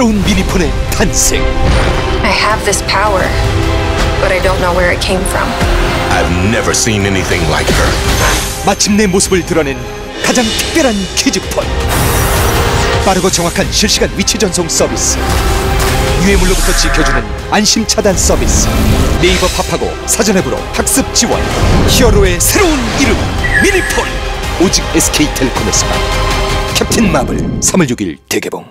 새로운 미니폰의 탄생. I have this power, but I don't know where it came from. I've never seen anything like her. 마침내 모습을 드러낸 가장 특별한 퀴즈폰. 빠르고 정확한 실시간 위치 전송 서비스. 유해물로부터 지켜주는 안심 차단 서비스. 네이버 팝하고 사전 앱으로 학습 지원. 히어로의 새로운 이름 미니폰. 오직 SK텔레콤에서만. 캡틴 마블 3월 6일 대개봉.